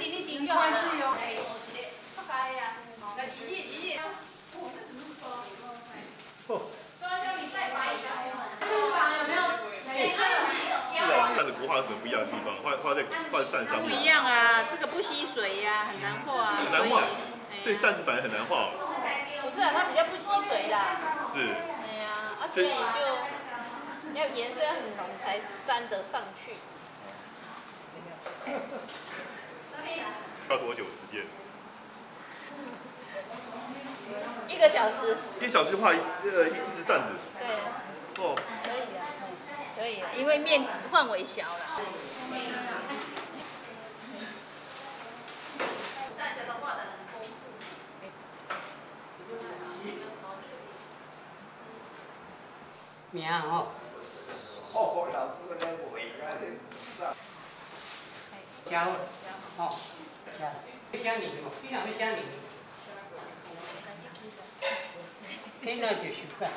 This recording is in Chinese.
顶一顶就好了。哎，出来呀，那几日日日。哦。说像你再白一点。厨房有没有？是啊，看着国画有什么不一样的地方？画画在画扇上面。不一样啊，这个不吸水呀，很难画啊。很难画，所以扇子反而很难画。不是啊，它比较不吸水啦。是。对呀，啊，所以就要颜色要很浓才粘得上去。要多久时间？一个小时。一个小时的话呃一一直站着。对。哦。可以啊，可以啊，因为面积范围小了。名哦。哦，老师在背啊。教，哦，教，会写字无？你若要写字，听到就习惯。